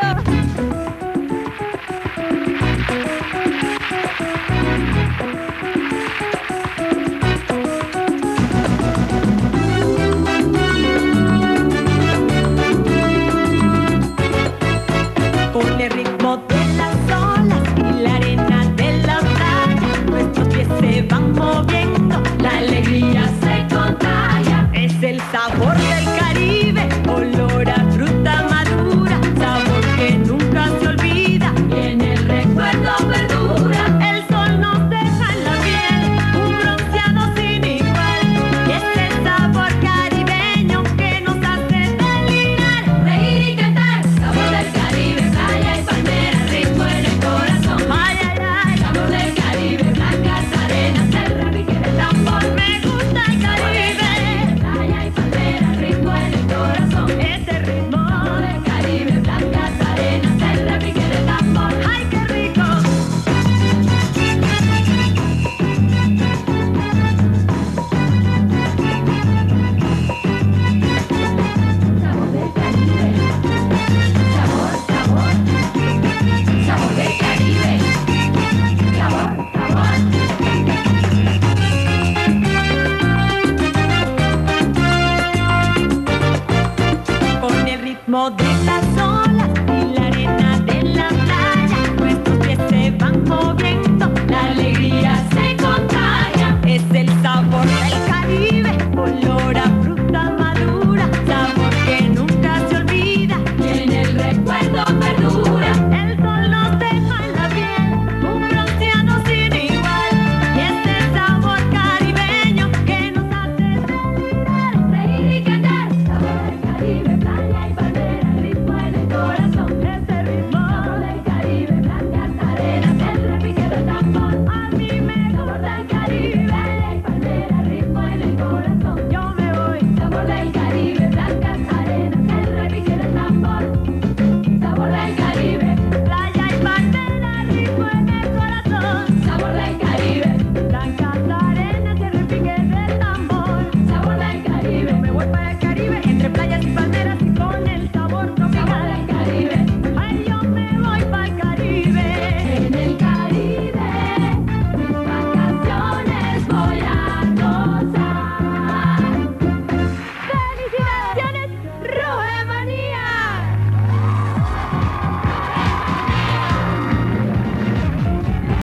doctor!